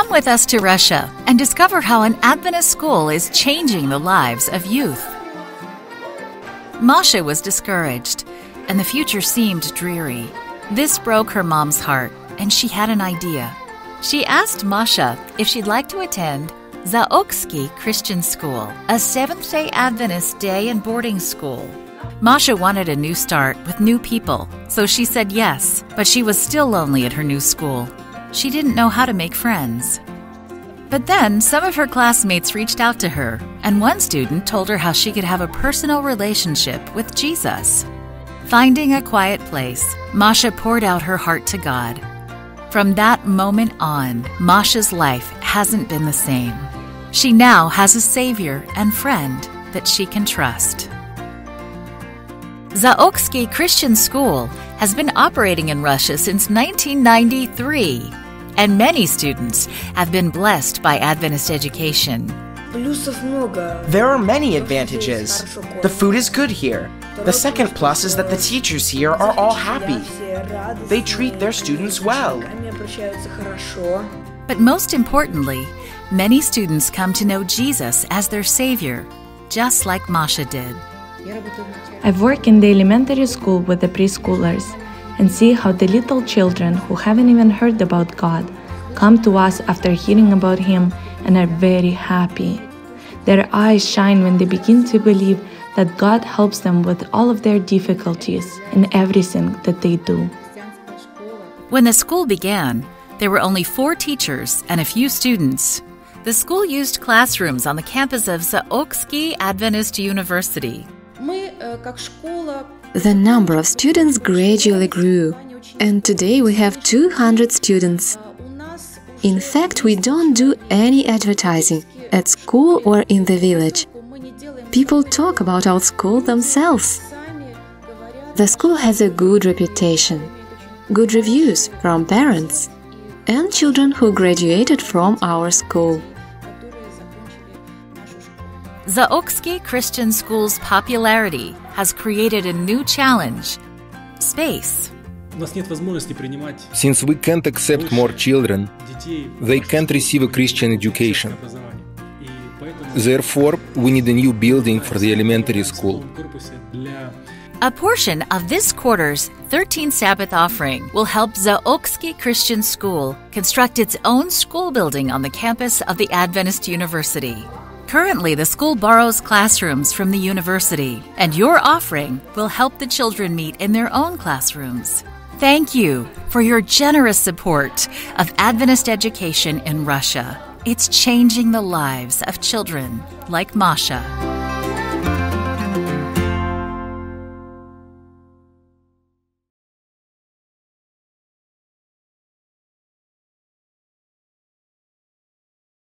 Come with us to Russia and discover how an Adventist school is changing the lives of youth. Masha was discouraged, and the future seemed dreary. This broke her mom's heart, and she had an idea. She asked Masha if she'd like to attend Zaoksky Christian School, a Seventh day Adventist day and boarding school. Masha wanted a new start with new people, so she said yes, but she was still lonely at her new school. She didn't know how to make friends. But then some of her classmates reached out to her, and one student told her how she could have a personal relationship with Jesus. Finding a quiet place, Masha poured out her heart to God. From that moment on, Masha's life hasn't been the same. She now has a savior and friend that she can trust. Zaoksky Christian School has been operating in Russia since 1993, and many students have been blessed by Adventist education. There are many advantages. The food is good here. The second plus is that the teachers here are all happy. They treat their students well. But most importantly, many students come to know Jesus as their Savior, just like Masha did. I've worked in the elementary school with the preschoolers and see how the little children who haven't even heard about God come to us after hearing about Him and are very happy. Their eyes shine when they begin to believe that God helps them with all of their difficulties in everything that they do. When the school began, there were only four teachers and a few students. The school used classrooms on the campus of Zaoksky Adventist University. The number of students gradually grew, and today we have 200 students. In fact, we don't do any advertising at school or in the village. People talk about our school themselves. The school has a good reputation, good reviews from parents, and children who graduated from our school. Zaoksky Christian School's popularity has created a new challenge space. Since we can't accept more children, they can't receive a Christian education. Therefore, we need a new building for the elementary school. A portion of this quarter's 13th Sabbath offering will help Zaoksky Christian School construct its own school building on the campus of the Adventist University. Currently, the school borrows classrooms from the university, and your offering will help the children meet in their own classrooms. Thank you for your generous support of Adventist education in Russia. It's changing the lives of children like Masha.